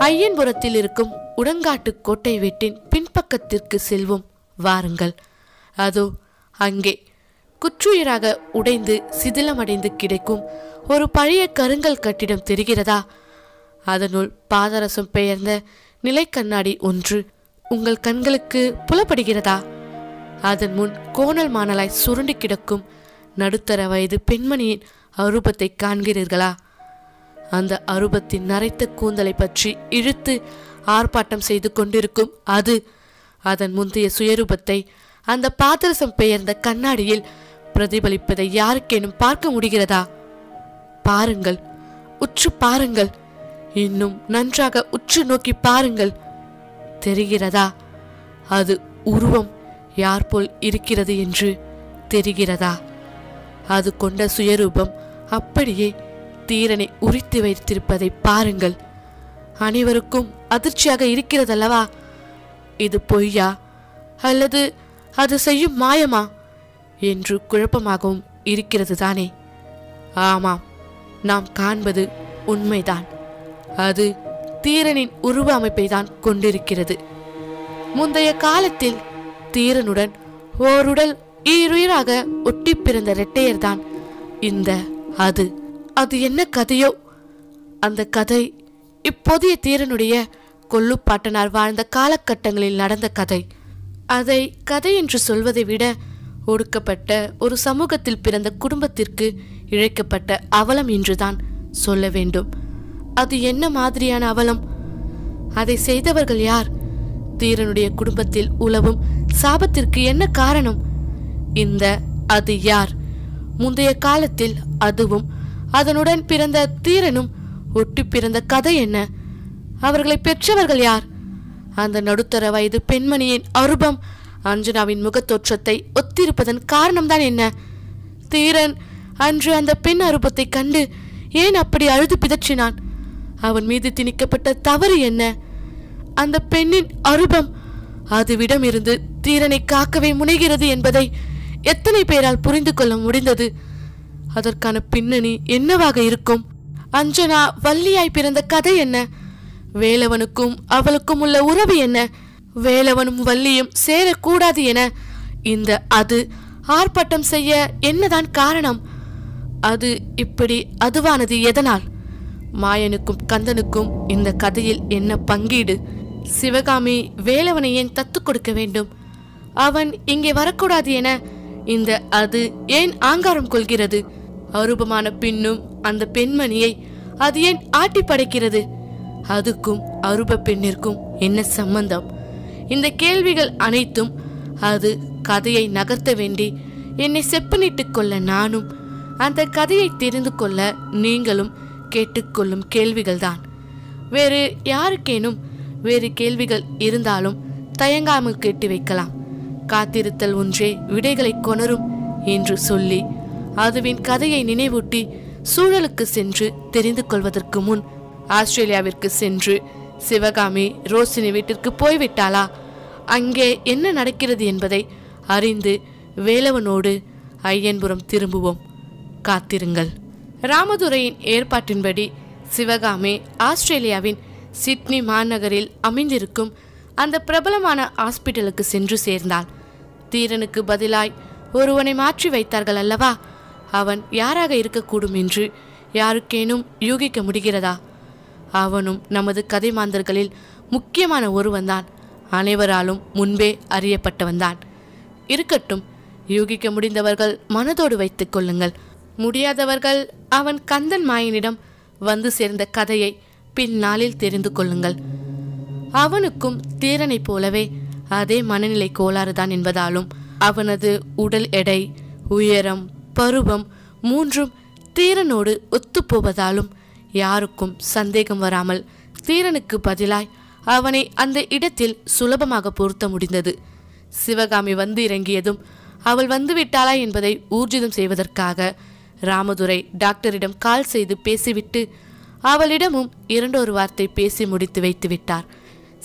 ஐயன்புரத்தில் இருக்கும் உடங்காட்டு கோட்டை வீட்டின் பின்பக்கத்திற்கு செல்வோம். வாருங்கள். அதோ அங்கே. குற்றுயிராக உடைந்து சிதிலமடைந்து கிடைக்கும் ஒரு பழைய கருங்கல் கட்டிடம் தெரிகிறதா? அதனுள் பாதரசம் பெயர்ந்த நிலைக்கண்ணாடி ஒன்று உங்கள் கண்களுக்கு புலப்படுகிறதா? அதன் முன் கோணல் மாணலாய் சுருண்டு கிடக்கும் நடுத்தர வயது பெண்மணியின் அரூபத்தை காண்கிறீர்களா? அந்த அருபத்தின் நரைத்த கூந்தலை பற்றி இழுத்து ஆர்ப்பாட்டம் செய்து கொண்டிருக்கும் அது. அதன் முந்தைய சுயரூபத்தை அந்த பாதரசம் பெயர்ந்த கண்ணாடியில் பிரதிபலிப்பதை யாருக்கேனும் பார்க்க முடிகிறதா? பாருங்கள் உற்று பாருங்கள். இன்னும் நன்றாக உற்று நோக்கி பாருங்கள். தெரிகிறதா? அது உருவம் யார் போல் இருக்கிறது என்று தெரிகிறதா? அது கொண்ட சுயரூபம் அப்படியே தீரனை உரித்து வைத்திருப்பதை பாருங்கள். அனைவருக்கும் அதிர்ச்சியாக இருக்கிறதல்லவா? இது பொய்யா? அல்லது அது செய்யும் மாயமா? என்று குழப்பமாகவும் இருக்கிறது தானே ஆமாம் நாம் காண்பது உண்மைதான். அது தீரனின் உருவ அமைப்பை தான் கொண்டிருக்கிறது. முந்தைய காலத்தில் தீரனுடன் ஓருடல் ஈருயிராக ஒட்டி பிறந்த இரட்டையர்தான் இந்த அது. அது என்ன கதையோ? அந்த கதை இப்போதைய தீரனுடைய கொல்லுப்பாட்டனார் வாழ்ந்த காலகட்டங்களில் நடந்த கதை. அதை கதை என்று சொல்வதை விட ஒடுக்கப்பட்ட ஒரு சமூகத்தில் பிறந்த குடும்பத்திற்கு இழைக்கப்பட்ட அவலம் என்றுதான் சொல்ல வேண்டும். அது என்ன மாதிரியான அவலம்? அதை செய்தவர்கள் யார்? தீரனுடைய குடும்பத்தில் உலவும் சாபத்திற்கு என்ன காரணம்? இந்த அது யார்? முந்தைய காலத்தில் அதுவும் அதனுடன் பிறந்த தீரனும் ஒட்டி பிறந்த கதை என்ன? அவர்களை பெற்றவர்கள் யார்? அந்த நடுத்தர வயது பெண்மணியின் அருபம் அஞ்சனாவின் முகத்தோற்றத்தை ஒத்திருப்பதன் காரணம்தான் என்ன? தீரன் அன்று அந்த பெண் அருபத்தை கண்டு ஏன் அப்படி அழுது பிதற்றினான்? அவன் மீது திணிக்கப்பட்ட தவறு என்ன? அந்த பெண்ணின் அருபம் அதுவிடம் இருந்து தீரனை காக்கவே முனைகிறது என்பதை எத்தனை பேரால் புரிந்து கொள்ள முடிந்தது? அதற்கான பின்னணி என்னவாக இருக்கும்? அஞ்சனா வள்ளியாய் பிறந்த கதை என்ன? வேலவனுக்கும் அவளுக்கும் உள்ள உறவு என்ன? வேலவனும் வள்ளியும் சேரக்கூடாது என. இந்த அது ஆர்ப்பாட்டம் செய்ய என்னதான் காரணம்? அது இப்படி அதுவானது எதனால்? மாயனுக்கும் கந்தனுக்கும் இந்த கதையில் என்ன பங்கீடு? சிவகாமி வேலவனை ஏன் தத்து கொடுக்க வேண்டும்? அவன் இங்கே வரக்கூடாது என. இந்த அது ஏன் ஆங்காரம் கொள்கிறது? அரூபமான பின்னும் அந்த பெண்மணியை அது ஏன் ஆட்டி படைக்கிறது? அதுக்கும் அரூப பெண்ணிற்கும் என்ன சம்பந்தம்? இந்த கேள்விகள் அனைத்தும் அது கதையை நகர்த்த வேண்டி என்னை செப்பனிட்டுக் கொள்ள நானும் அந்த கதையை தெரிந்து கொள்ள நீங்களும் கேட்டுக்கொள்ளும் கேள்விகள்தான். வேறு யாருக்கேனும் வேறு கேள்விகள் இருந்தாலும் தயங்காமல் கேட்டு வைக்கலாம். காத்திருத்தல் ஒன்றே விடைகளை கொணரும் என்று சொல்லி அதுவின் கதையை நினைவூட்டி சூழலுக்கு சென்று தெரிந்து கொள்வதற்கு முன் ஆஸ்திரேலியாவிற்கு சென்று சிவகாமி ரோசினி வீட்டிற்கு போய்விட்டாளா? அங்கே என்ன நடக்கிறது என்பதை அறிந்து வேலவனோடு ஐயன்புரம் திரும்புவோம். காத்திருங்கள். ராமதுரையின் ஏற்பாட்டின்படி சிவகாமி ஆஸ்திரேலியாவின் சிட்னி மாநகரில் அமைந்திருக்கும் அந்த பிரபலமான ஹாஸ்பிட்டலுக்கு சென்று சேர்ந்தாள். தீரனுக்கு பதிலாய் ஒருவனை மாற்றி வைத்தார்கள் அல்லவா? அவன் யாராக இருக்கக்கூடும் என்று யாருக்கேனும் யூகிக்க முடிகிறதா? அவனும் நமது கதை மாந்தர்களில் முக்கியமான ஒருவன்தான். அனைவராலும் முன்பே அறியப்பட்டவன்தான் இருக்கட்டும் யூகிக்க முடிந்தவர்கள் மனதோடு வைத்துக் கொள்ளுங்கள். முடியாதவர்கள் அவன் கந்தன் மாயனிடம் வந்து சேர்ந்த கதையை பின்னாளில் தெரிந்து கொள்ளுங்கள். அவனுக்கும் தீரனைப் போலவே அதே மனநிலை கோளாறுதான் என்பதாலும் அவனது உடல் எடை உயரம் பருவம் மூன்றும் தீரனோடு ஒத்துப்போவதாலும் யாருக்கும் சந்தேகம் வராமல் தீரனுக்கு பதிலாய் அவனை அந்த இடத்தில் சுலபமாக பொருத்த முடிந்தது. சிவகாமி வந்து இறங்கியதும் அவள் வந்துவிட்டாளா என்பதை ஊர்ஜிதம் செய்வதற்காக ராமதுரை டாக்டரிடம் கால் செய்து பேசிவிட்டு அவளிடமும் இரண்டொரு வார்த்தை பேசி முடித்து வைத்து விட்டார்.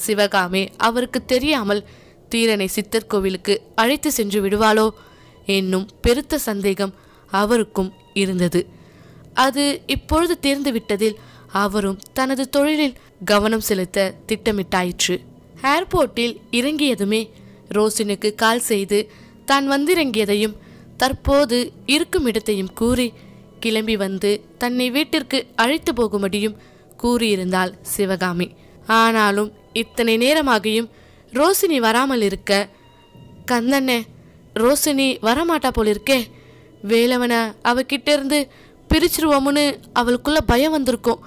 சிவகாமி அவருக்கு தெரியாமல் தீரனை சித்தர் கோவிலுக்கு அழைத்து சென்று விடுவாளோ? என்னும் பெருத்த சந்தேகம் அவருக்கும் இருந்தது. அது இப்பொழுது தேர்ந்துவிட்டதில் அவரும் தனது தொழிலில் கவனம் செலுத்த திட்டமிட்டாயிற்று. ஏர்போர்ட்டில் இறங்கியதுமே ரோசினுக்கு கால் செய்து தான் வந்திறங்கியதையும் தற்போது இருக்கும் இடத்தையும் கூறி கிளம்பி வந்து தன்னை வீட்டிற்கு அழைத்து போகும்படியும் கூறியிருந்தாள் சிவகாமி. ஆனாலும் இத்தனை நேரமாகியும் ரோசினி வராமல் இருக்க கந்தண்ணே ரோசினி வரமாட்டா போலிருக்கே? வேலவனை அவகிட்ட இருந்து பிரிச்சிருவோம்னு அவளுக்குள்ள பயம் வந்திருக்கும்.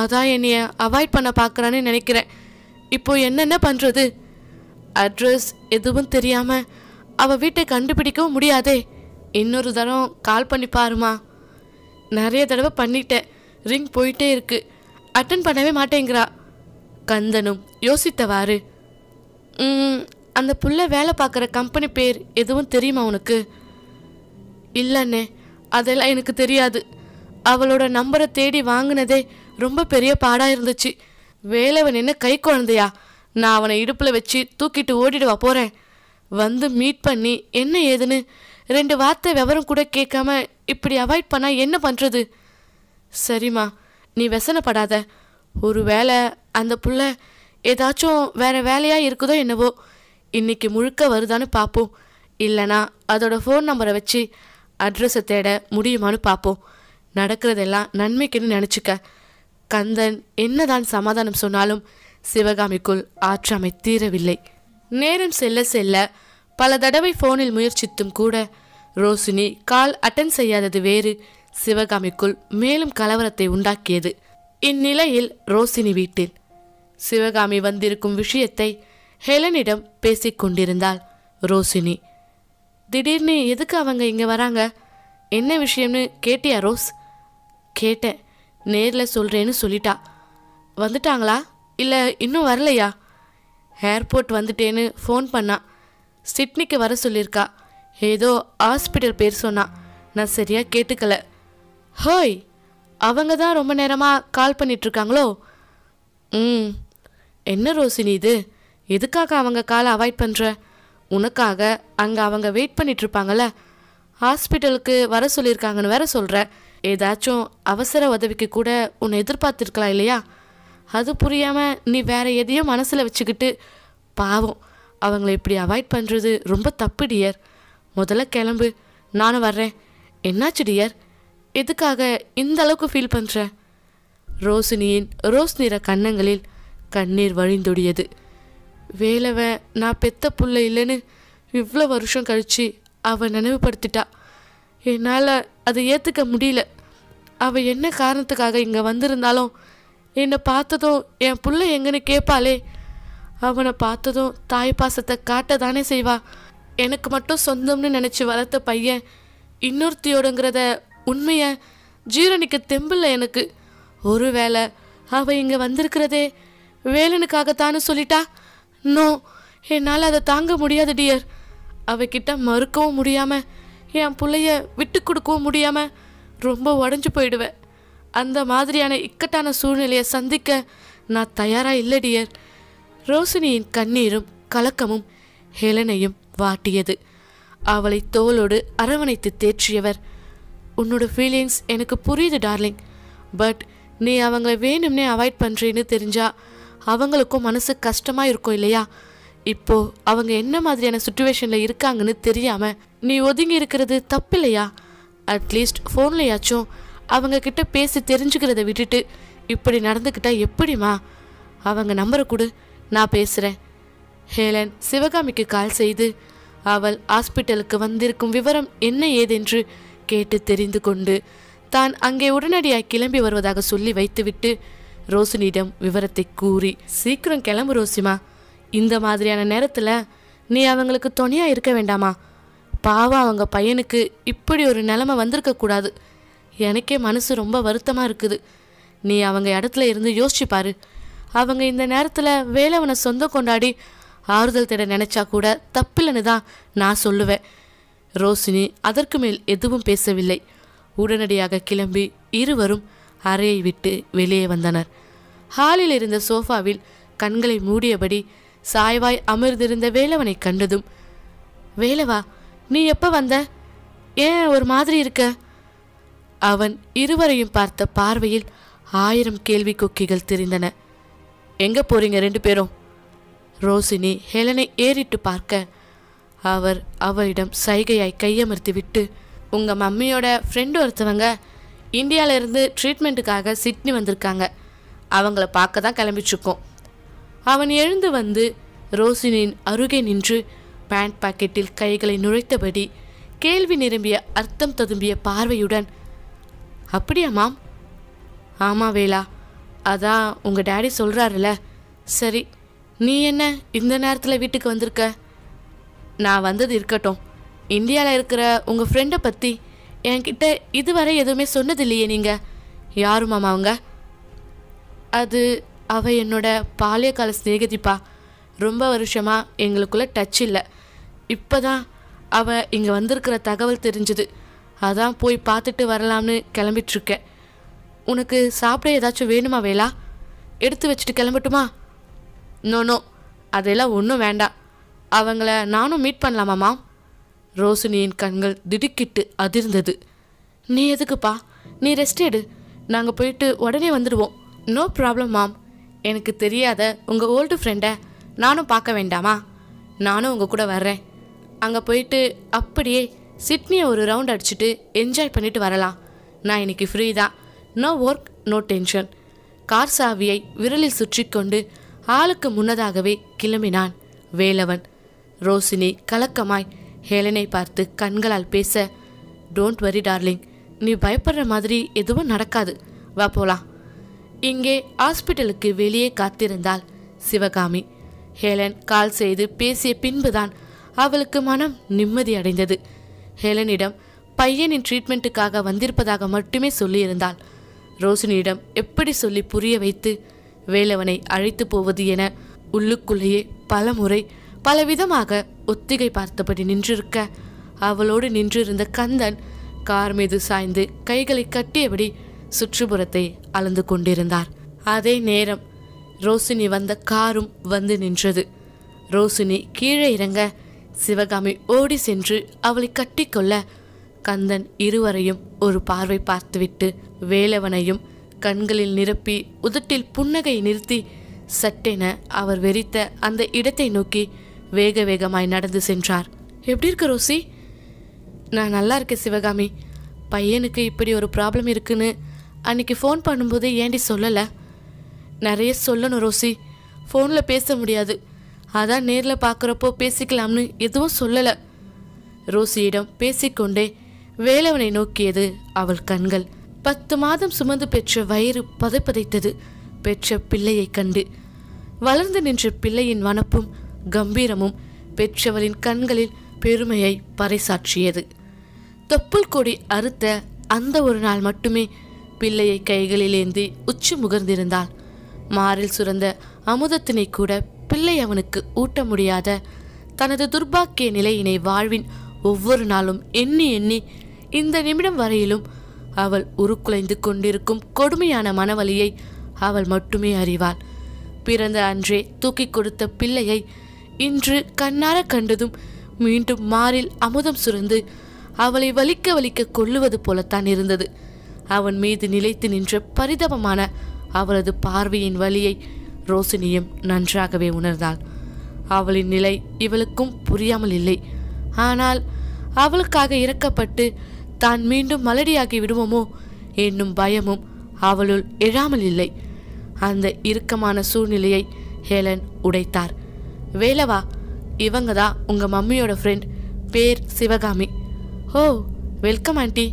அதான் என்னைய அவாய்ட் பண்ண பார்க்குறான்னு நினைக்கிறேன். இப்போ என்னென்ன பண்ணுறது அட்ரஸ் எதுவும் தெரியாமல் அவள் வீட்டை கண்டுபிடிக்கவும் முடியாதே. இன்னொரு தரம் கால் பண்ணி பாருமா. நிறைய தடவை பண்ணிட்டேன். ரிங் போயிட்டே இருக்கு. அட்டன் பண்ணவே மாட்டேங்கிறா. கந்தனும் யோசித்தவாறு அந்த புள்ள வேலை பார்க்குற கம்பெனி பேர் எதுவும் தெரியுமா உனக்கு? இல்லைண்ணே அதெல்லாம் எனக்கு தெரியாது. அவளோட நம்பரை தேடி வாங்கினதே ரொம்ப பெரிய பாடாக இருந்துச்சு. வேலவன் என்ன கை குழந்தையா? நான் அவனை இடுப்பில் வச்சு தூக்கிட்டு ஓடிடுவா போகிறேன் வந்து மீட் பண்ணி என்ன ஏதுன்னு? ரெண்டு வார்த்தை விவரம் கூட கேட்காம இப்படி அவாய்ட் பண்ணால் என்ன பண்ணுறது சரிம்மா நீ வெசனப்படாத. ஒரு வேளை அந்த புள்ள ஏதாச்சும் வேற வேலையாக இருக்குதோ என்னவோ. இன்னைக்கு முழுக்க வருதான்னு பார்ப்போம் இல்லைனா அதோட ஃபோன் நம்பரை வச்சு அட்ரஸை தேட முடியுமான்னு பார்ப்போம். நடக்கிறதெல்லாம் நன்மைக்குன்னு நினச்சிக்க. கந்தன் என்னதான் சமாதானம் சொன்னாலும் சிவகாமிக்குள் ஆற்றாமை தீரவில்லை. நேரம் செல்ல செல்ல பல தடவை ஃபோனில் முயற்சித்தும் கூட ரோசினி கால் அட்டன் செய்யாதது வேறு சிவகாமிக்குள் மேலும் கலவரத்தை உண்டாக்கியது. இந்நிலையில் ரோசினி வீட்டில் சிவகாமி வந்திருக்கும் விஷயத்தை ஹெலனிடம் பேசிக் கொண்டிருந்தாள் ரோசினி திடீர்னு எதுக்கு அவங்க இங்கே வராங்க? என்ன விஷயம்னு கேட்டியா ரோஸ்? கேட்டேன். நேரில் சொல்கிறேன்னு சொல்லிட்டா. வந்துட்டாங்களா? இல்லை இன்னும் வரலையா? ஏர்போர்ட் வந்துட்டேன்னு ஃபோன் பண்ணா. சிட்னிக்கு வர சொல்லியிருக்கா. ஏதோ ஹாஸ்பிட்டல் பேர் சொன்னா. நான் சரியாக கேட்டுக்கல. ஹோய் அவங்க தான் ரொம்ப நேரமாக கால் பண்ணிகிட்ருக்காங்களோ ம். என்ன ரோசினி இது? எதுக்காக அவங்க காலை அவாய்ட் பண்ணுற உனக்காக அங்கே அவங்க வெயிட் பண்ணிட்டு இருப்பாங்கல்ல ஹாஸ்பிட்டலுக்கு வர சொல்லியிருக்காங்கன்னு வேற சொல்கிற ஏதாச்சும் அவசர உதவிக்கு கூட உன்னை எதிர்பார்த்துருக்கலாம் இல்லையா? அது புரியாமல் நீ வேற எதையும் மனசில் வச்சுக்கிட்டு பாவம் அவங்கள இப்படி அவாய்ட் பண்ணுறது ரொம்ப தப்பு டியர் முதல்ல கிளம்பு நானும் வர்றேன். என்னாச்சு டியர் எதுக்காக இந்த அளவுக்கு ஃபீல் பண்ணுற ரோசினியின் ரோஸ் நிற கன்னங்களில் கண்ணீர் வழிந்தொடியது. வேலவன் நான் பெத்த புள்ள இல்லைன்னு இவ்வளோ வருஷம் கழிச்சு அவள் நினைவுபடுத்திட்டா. என்னால் அதை ஏற்றுக்க முடியல. அவள் என்ன காரணத்துக்காக இங்கே வந்திருந்தாலும் என்னை பார்த்ததும் என் புள்ள எங்கன்னு கேட்பாளே அவனை பார்த்ததும் தாய் பாசத்தை காட்ட தானே செய்வா. எனக்கு மட்டும் சொந்தம்னு நினச்சி வளர்த்த பையன் இன்னொருத்தியோடுங்கிறத உண்மையை ஜீரணிக்க தெம்பில்ல எனக்கு. ஒருவேளை அவள் இங்கே வந்திருக்கிறதே வேலனுக்காகத்தான்னு சொல்லிட்டா? நோ என்னால் அதை தாங்க முடியாது டியர். அவகிட்ட மறுக்கவும் முடியாமல் என் பிள்ளைய விட்டு கொடுக்கவும் முடியாமல் ரொம்ப உடஞ்சு போயிடுவேன். அந்த மாதிரியான இக்கட்டான சூழ்நிலையை சந்திக்க நான் தயாராக இல்லை டியர். ரோசினியின் கண்ணீரும் கலக்கமும் ஹெலனையும் வாட்டியது. அவளை தோளோடு அரவணைத்து தேற்றியவர் உன்னோட ஃபீலிங்ஸ் எனக்கு புரியுது டார்லிங் பட் நீ அவங்கள வேணும்னே அவாய்ட் பண்ணுறேன்னு தெரிஞ்சா அவங்களுக்கும் மனசு கஷ்டமாக இருக்கும் இல்லையா? இப்போ அவங்க என்ன மாதிரியான சுச்சுவேஷனில் இருக்காங்கன்னு தெரியாமல் நீ ஒதுங்கி இருக்கிறது தப்பில்லையா? அட்லீஸ்ட் ஃபோன்லையாச்சும் அவங்க கிட்ட பேசி தெரிஞ்சுக்கிறத விட்டுட்டு இப்படி நடந்துக்கிட்டா எப்படிமா அவங்க நம்பரை கொடு நான் பேசுகிறேன் ஹேலன் சிவகாமிக்கு கால் செய்து அவள் ஹாஸ்பிட்டலுக்கு வந்திருக்கும் விவரம் என்ன ஏதென்று கேட்டு தெரிந்து கொண்டு தான் அங்கே உடனடியாக கிளம்பி வருவதாக சொல்லி வைத்துவிட்டு ரோசினியிடம் விவரத்தை கூறி சீக்கிரம் கிளம்பு ரோசிமா. இந்த மாதிரியான நேரத்தில் நீ அவங்களுக்கு துணையாக இருக்க வேண்டாமா? பாவம் அவங்க பையனுக்கு இப்படி ஒரு நிலமை வந்திருக்கக்கூடாது எனக்கே மனசு ரொம்ப வருத்தமாக இருக்குது. நீ அவங்க இடத்துல இருந்து யோசிச்சு பாரு. அவங்க இந்த நேரத்தில் வேலவனை சொந்தம் கொண்டாடி ஆறுதல் தேட நினச்சா கூட தப்பில்லைன்னு தான் நான் சொல்லுவேன். ரோசினி அதற்கு மேல் எதுவும் பேசவில்லை. உடனடியாக கிளம்பி இருவரும் அறையை விட்டு வெளியே வந்தனர். ஹாலில் இருந்த சோஃபாவில் கண்களை மூடியபடி சாய்வாய் அமர்ந்திருந்த வேலவனை கண்டதும் வேலவா நீ எப்போ வந்த? ஏன் ஒரு மாதிரி இருக்க? அவன் இருவரையும் பார்த்த பார்வையில் ஆயிரம் கேள்வி கொக்கிகள் தெரிந்தன. எங்க போறீங்க ரெண்டு பேரும்? ரோசினி ஹெலனை ஏறிட்டு பார்க்க அவர் அவளிடம் சைகையாய் கையமர்த்தி விட்டு உங்க மம்மியோட ஃப்ரெண்டு ஒருத்தவங்க இந்தியாவிலேருந்து ட்ரீட்மெண்ட்டுக்காக சிட்னி வந்திருக்காங்க. அவங்கள பார்க்க தான் கிளம்பிச்சுக்கோம் அவன் எழுந்து வந்து ரோசினின் அருகே நின்று பேண்ட் பாக்கெட்டில் கைகளை நுழைத்தபடி கேள்வி நிரம்பிய அர்த்தம் ததும்பிய பார்வையுடன் அப்படியா மாம்? ஆமாம் வேலா. அதான் உங்கள் டேடி சொல்கிறாருல சரி நீ என்ன இந்த நேரத்தில் வீட்டுக்கு வந்திருக்க? நான் வந்தது இருக்கட்டும். இந்தியாவில் இருக்கிற உங்கள் ஃப்ரெண்டை பற்றி என்கிட்ட இதுவரை எதுவுமே சொன்னதில்லையே நீங்கள் யாரு மாமா அவங்க? அது அவ என்னோட பாலியகால சிநேகிதிப்பா. ரொம்ப வருஷமா எங்களுக்குள்ள டச் இல்லை. இப்போ தான் அவ இங்கே வந்திருக்கிற தகவல் தெரிஞ்சுது. அதான் போய் பார்த்துட்டு வரலாம்னு கிளம்பிட்டுருக்கேன். உனக்கு சாப்பிட ஏதாச்சும் வேணுமா வேலா எடுத்து வச்சுட்டு கிளம்பட்டுமா? நோ நோ அதெல்லாம் ஒன்றும் வேண்டாம். அவங்கள நானும் மீட் பண்ணலாமாம்மா ரோசினியின் கண்கள் திடுக்கிட்டு அதிர்ந்தது. நீ எதுக்குப்பா? நீ ரெஸ்ட் எடு. நாங்கள் போயிட்டு உடனே வந்துடுவோம் நோ ப்ராப்ளம் மாம் எனக்கு தெரியாத உங்கள் ஓல்டு ஃப்ரெண்டை நானும் பார்க்க வேண்டாமா? நானும் உங்கள் கூட வர்றேன். அங்கே போயிட்டு அப்படியே சிட்னியை ஒரு ரவுண்ட் அடிச்சுட்டு என்ஜாய் பண்ணிட்டு வரலாம். நான் இன்னைக்கு ஃப்ரீ தான். No work no tension car சாவியை விரலில் சுற்றி கொண்டு ஆளுக்கு முன்னதாகவே கிளம்பினான் வேலவன். ரோசினி கலக்கமாய் ஹேலனை பார்த்து கண்களால் பேச டோன்ட் வரி டார்லிங் நீ பயப்படுற மாதிரி எதுவும் நடக்காது. வா போலாம். இங்கே ஹாஸ்பிட்டலுக்கு வெளியே காத்திருந்தாள் சிவகாமி. ஹேலன் கால் செய்து பேசிய பின்புதான் அவளுக்கு மனம் நிம்மதி அடைந்தது. ஹேலனிடம் பையனின் ட்ரீட்மெண்ட்டுக்காக வந்திருப்பதாக மட்டுமே சொல்லியிருந்தாள். ரோசினியிடம் எப்படி சொல்லி புரிய வைத்து வேலவனை அழைத்து போவது என உள்ளுக்குள்ளேயே பலமுறை பலவிதமாக ஒத்திகை பார்த்தபடி நின்றிருக்க. அவளோடு நின்றிருந்த கந்தன் கார் மீது சாய்ந்து கைகளை கட்டியபடி சுற்றுப்புறத்தை அளந்து கொண்டிருந்தார். அதே நேரம் ரோசினி வந்த காரும் வந்து நின்றது. ரோசினி கீழே இறங்க சிவகாமி ஓடி சென்று அவளை கட்டிக்கொள்ள கந்தன் இருவரையும் ஒரு பார்வை பார்த்துவிட்டு வேலவனையும் கண்களில் நிரப்பி உதட்டில் புன்னகை நிறுத்தி சட்டென அவர் வெறித்த அந்த இடத்தை நோக்கி வேக வேகமாய் நடந்து சென்றார். எப்படி இருக்க ரோசி? நான் நல்லா இருக்கேன் சிவகாமி. பையனுக்கு இப்படி ஒரு ப்ராப்ளம் இருக்குன்னு அன்னைக்கு ஃபோன் பண்ணும்போது ஏண்டி சொல்லலை? நிறைய சொல்லணும் ரோசி. ஃபோனில் பேச முடியாது. அதான் நேரில் பார்க்குறப்போ பேசிக்கலாம்னு எதுவும் சொல்லலை. ரோசியிடம் பேசிக்கொண்டே வேலவனை நோக்கியது அவள் கண்கள். பத்து மாதம் சுமந்து பெற்ற வயிறு பதைப்பதைத்தது பெற்ற பிள்ளையைக் கண்டு வளர்ந்து நின்ற பிள்ளையின் வனப்பும் கம்பீரமும் பெற்றவரின் கண்களில் பெருமையை பறைசாற்றியது. தொப்புள் கொடி அறுத்த அந்த ஒரு நாள் மட்டுமே பிள்ளையை கைகளில் ஏந்தி உச்சி முகர்ந்திருந்தாள். மாறில் சுரந்த அமுதத்தினை கூட பிள்ளை அவனுக்கு ஊட்ட முடியாத தனது துர்பாக்கிய நிலையினை வாழ்வின் ஒவ்வொரு நாளும் எண்ணி எண்ணி இந்த நிமிடம் வரையிலும் அவள் உருக்குலைந்து கொண்டிருக்கும் கொடுமையான மனவலியை அவள் மட்டுமே அறிவாள். பிறந்த அன்றே தூக்கி கொடுத்த பிள்ளையை இன்று கண்ணார கண்டதும் மீண்டும் மாறில் அமுதம் சுரந்து அவளை வலிக்க வலிக்க கொள்ளுவது போலத்தான் இருந்தது. அவன் மீது நிலைத்து நின்ற பரிதபமான அவளது பார்வையின் வழியை ரோசினியும் நன்றாகவே உணர்ந்தாள். அவளின் நிலை இவளுக்கும் புரியாமல் இல்லை. ஆனால் அவளுக்காக இறக்கப்பட்டு தான் மீண்டும் மலடியாகி விடுவோமோ என்னும் பயமும் அவளுள் எழாமல் இல்லை. அந்த இறுக்கமான சூழ்நிலையை ஹேலன் உடைத்தார். வேலவா இவங்க தான் உங்கள் மம்மியோட ஃப்ரெண்ட் பேர் சிவகாமி. ஓ வெல்கம் ஆண்டி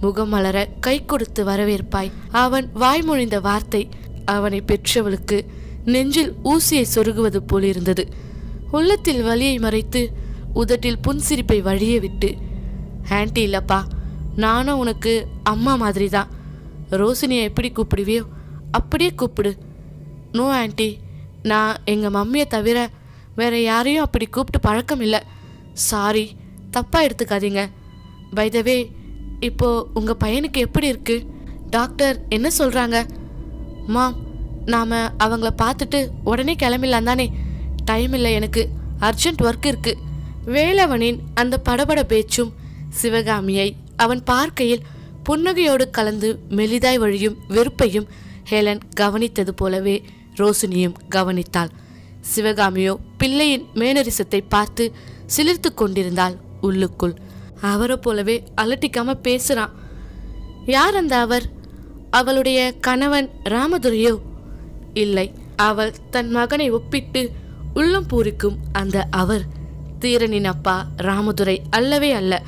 முகம் மலர கை கொடுத்து வரவேற்பாய். அவன் வாய்மொழிந்த வார்த்தை அவனை பெற்றவளுக்கு நெஞ்சில் ஊசியை சொருகுவது போல் இருந்தது உள்ளத்தில் வலியை மறைத்து உதட்டில் புன்சிரிப்பை வழிய விட்டு ஆன்ட்டி இல்லப்பா நானும் உனக்கு அம்மா மாதிரி தான் ரோசினியை எப்படி கூப்பிடுவியோ அப்படியே கூப்பிடு. நோ ஆண்டி நான் எங்கள் மம்மியை தவிர வேற யாரையும் அப்படி கூப்பிட்டு பழக்கம் இல்லை. சாரி தப்பாக எடுத்துக்காதீங்க. பைதவே இப்போ உங்கள் பையனுக்கு எப்படி இருக்கு? டாக்டர் என்ன சொல்கிறாங்க மாம் நாம் அவங்கள பார்த்துட்டு உடனே கிளம்பிடலாம் தானே? டைம் இல்லை எனக்கு. அர்ஜென்ட் ஒர்க் இருக்கு. வேலவனின் அந்த படபட பேச்சும் சிவகாமியை அவன் பார்க்கையில் புன்னகையோடு கலந்து மெலிதாய் வழியும் வெறுப்பையும் ஹேலன் கவனித்தது போலவே ரோசினியும் கவனித்தாள். சிவகாமியோ பிள்ளையின் மேனரிசத்தை பார்த்து சிலிர்த்து கொண்டிருந்தாள் உள்ளுக்குள். அவரை போலவே அலட்டிக்காம பேசுறான். யார் அந்த அவர்? அவளுடைய கணவன் ராமதுரையோ? இல்லை அவள் தன் மகனை ஒப்பிட்டு உள்ளம் பூரிக்கும் அந்த அவர். தீரனின் அப்பா ராமதுரை அல்லவே அல்ல.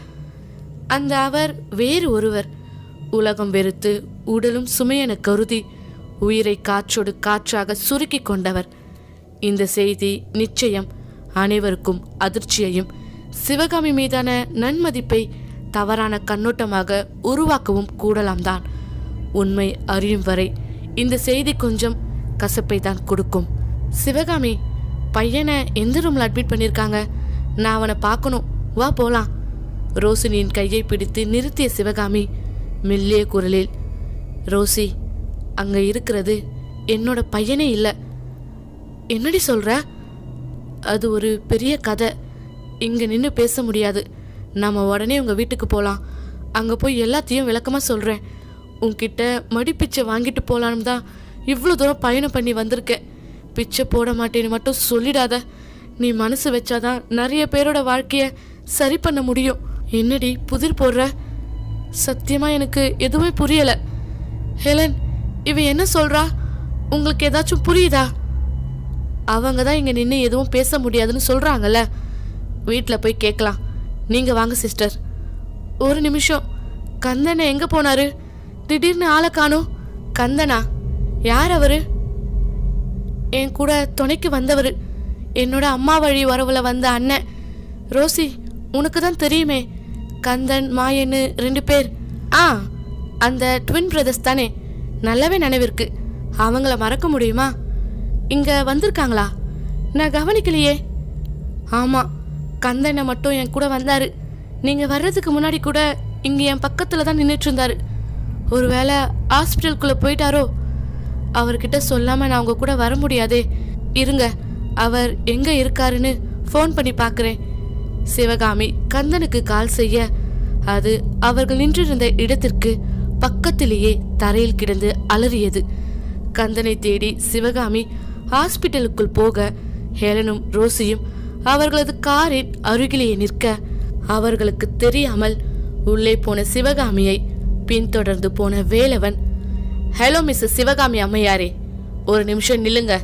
அந்த அவர் வேறு ஒருவர். உலகம் வெறுத்து உடலும் சுமையென கருதி உயிரை காற்றோடு காற்றாக சுருக்கி கொண்டவர். இந்த செய்தி நிச்சயம் அனைவருக்கும் அதிர்ச்சியையும் சிவகாமி மீதான நன்மதிப்பை தவறான கண்ணோட்டமாக உருவாக்கவும் கூடலாம் தான் உண்மை அறியும் வரை இந்த செய்தி கொஞ்சம் கசப்பை தான் கொடுக்கும். சிவகாமி பையனை எந்த ரூமில் அட்மிட் பண்ணியிருக்காங்க நான் அவனை பார்க்கணும். வா போலாம். ரோசினியின் கையை பிடித்து நிறுத்திய சிவகாமி மெல்லிய குரலில் ரோசி அங்கே இருக்கிறது என்னோட பையனே இல்லை. என்னடி சொல்ற? அது ஒரு பெரிய கதை. இங்க நின்று பேச முடியாது. நாம உடனே உங்க வீட்டுக்கு போகலாம் அங்க போய் எல்லாத்தையும் விளக்கமா சொல்றேன். உன்கிட்ட மடி பிச்சை வாங்கிட்டு போலான்னு தான் இவ்வளோ தூரம் பயணம் பண்ணி வந்திருக்கேன் பிச்சை போட மாட்டேன்னு மட்டும் சொல்லிடாத. நீ மனசு வச்சாதான் நிறைய பேரோட வாழ்க்கைய சரி பண்ண முடியும். என்னடி புதிர் போடுற? சத்தியமா எனக்கு எதுவுமே புரியல. ஹெலன் இவ என்ன சொல்றா? உங்களுக்கு ஏதாச்சும் புரியுதா? அவங்க தான் இங்கே நின்று எதுவும் பேச முடியாதுன்னு சொல்கிறாங்கல்ல வீட்டில் போய் கேட்கலாம் நீங்கள் வாங்க சிஸ்டர். ஒரு நிமிஷம். கந்தனை எங்கே போனாரு? திடீர்னு ஆளை காணோம். கந்தனா? யார் அவர்? என் கூட துணைக்கு வந்தவர். என்னோட அம்மா வழி வரவுல வந்த அண்ணன். ரோசி உனக்கு தான் தெரியுமே. கந்தன் மாயன்னு ரெண்டு பேர். ஆ அந்த ட்வின் பிரதர்ஸ் தானே. நல்லாவே நினைவிருக்கு. அவங்கள மறக்க முடியுமா? இங்கே வந்திருக்காங்களா? நான் கவனிக்கலையே. ஆமாம் கந்தனை மட்டும் என் கூட வந்தார். நீங்கள் வர்றதுக்கு முன்னாடி கூட இங்கே என் பக்கத்தில் தான் நின்றுட்டு இருந்தார் ஒருவேளை ஹாஸ்பிட்டலுக்குள்ளே போயிட்டாரோ? அவர்கிட்ட சொல்லாமல் நான் உங்கள் கூட வர முடியாதே. இருங்க அவர் எங்கே இருக்காருன்னு ஃபோன் பண்ணி பார்க்குறேன் சிவகாமி கந்தனுக்கு கால் செய்ய அது அவர்கள் நின்றிருந்த இடத்திற்கு பக்கத்திலேயே தரையில் கிடந்து அலறியது. கந்தனை தேடி சிவகாமி ஹாஸ்பிட்டலுக்குள் போக ஹேலனும் ரோசியும் அவர்களது காரின் அருகிலேயே நிற்க அவர்களுக்கு தெரியாமல் உள்ளே போன சிவகாமியை பின்தொடர்ந்து போன வேலவன் ஹலோ மிஸ் சிவகாமி அம்மையாரே ஒரு நிமிஷம் நில்லுங்க.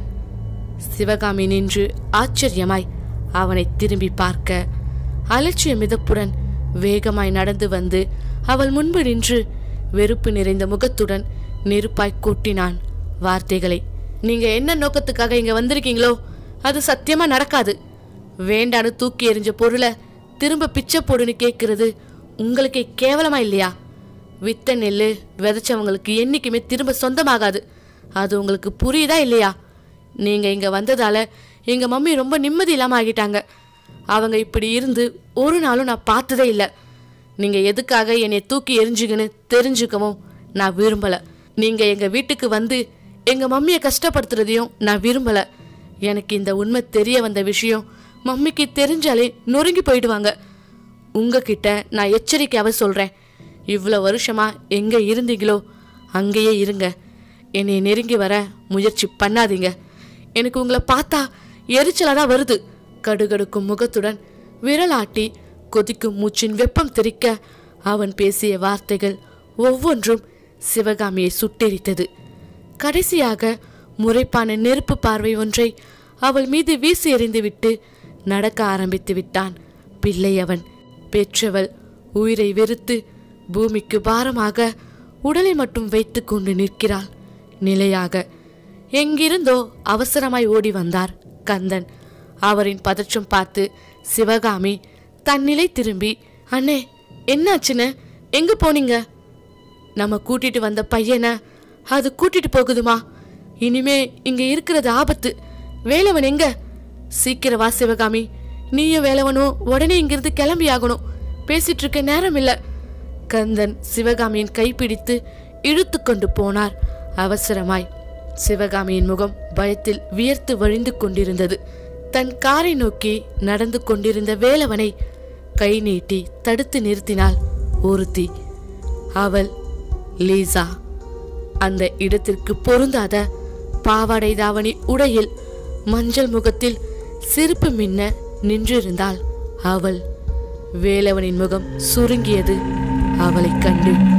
சிவகாமி நின்று ஆச்சரியமாய் அவனை திரும்பி பார்க்க அலட்சிய மிதப்புடன் வேகமாய் நடந்து வந்து அவள் முன்பு நின்று வெறுப்பு நிறைந்த முகத்துடன் நெருப்பாய் கூட்டினான் வார்த்தைகளை. நீங்க என்ன நோக்கத்துக்காக இங்க வந்திருக்கீங்களோ அது சத்தியமா நடக்காது. வேண்டான்னு தூக்கி எறிஞ்ச பொருளை திரும்ப பிச்சை போடுன்னு கேட்கறது உங்களுக்கே கேவலமா இல்லையா? வித்த நெல் விதைச்சவங்களுக்கு என்றைக்குமே திரும்ப சொந்தமாகாது. அது உங்களுக்கு புரியுதா இல்லையா? நீங்கள் இங்கே வந்ததால் எங்கள் மம்மி ரொம்ப நிம்மதி இல்லாமல் ஆகிட்டாங்க. அவங்க இப்படி இருந்து ஒரு நாளும் நான் பார்த்ததே இல்லை. நீங்கள் எதுக்காக என்னை தூக்கி எரிஞ்சுங்கன்னு தெரிஞ்சுக்கவும் நான் விரும்பலை. நீங்கள் எங்கள் வீட்டுக்கு வந்து எங்கள் மம்மியை கஷ்டப்படுத்துறதையும் நான் விரும்பலை. எனக்கு இந்த உண்மை தெரிய வந்த விஷயம் மம்மிக்கு தெரிஞ்சாலே நொறுங்கி போயிடுவாங்க. உங்ககிட்ட நான் எச்சரிக்கையாக சொல்கிறேன் இவ்வளோ வருஷமா எங்கே இருந்தீங்களோ அங்கேயே இருங்க. என்னை நெருங்கி வர முயற்சி பண்ணாதீங்க. எனக்கு உங்களை பார்த்தா எரிச்சலாக தான் வருது. கடுகடுக்கும் முகத்துடன் விரலாட்டி கொதிக்கும் மூச்சின் வெப்பம் தெறிக்க அவன் பேசிய வார்த்தைகள் ஒவ்வொன்றும் சிவகாமியை சுட்டெரித்தது. கடைசியாக முறைப்பான நெருப்பு பார்வை ஒன்றை அவள் மீது வீசி எறிந்துவிட்டு நடக்க ஆரம்பித்து விட்டான். பிள்ளை அவன். பெற்றவள் உயிரை வெறுத்து பூமிக்கு பாரமாக உடலை மட்டும் வைத்து கொண்டு நிற்கிறாள். நிலையாக எங்கிருந்தோ அவசரமாய் ஓடி வந்தார் கந்தன். அவரின் பதற்றம் பார்த்து சிவகாமி தன்னிலை திரும்பி அண்ணே என்னாச்சுன்னு? எங்க போனீங்க? நம்ம கூட்டிட்டு வந்த பையனை அது கூட்டிட்டு போகுதுமா. இனிமே இங்க இருக்கிறது ஆபத்து. வேலவன் எங்க? சீக்கிரம் வா சிவகாமி. நீயும் வேலவனும் உடனே இங்கிருந்து கிளம்பி ஆகணும் பேசிட்டு இருக்க நேரம் இல்ல கந்தன் சிவகாமியின் கைப்பிடித்து இழுத்து கொண்டு போனார். அவசரமாய். சிவகாமியின் முகம் பயத்தில் வியர்த்து வழிந்து கொண்டிருந்தது. தன் காரை நோக்கி நடந்து கொண்டிருந்த வேலவனை கை நீட்டி தடுத்து நிறுத்தினாள் ஒருத்தி. அவள் லீசா. அந்த இடத்திற்கு பொருந்தாத பாவாடை தாவணி உடையில் மஞ்சள் முகத்தில் சிரிப்பு மின்ன நின்றிருந்தாள் அவள். வேலவனின் முகம் சுருங்கியது. அவளைக் கண்டு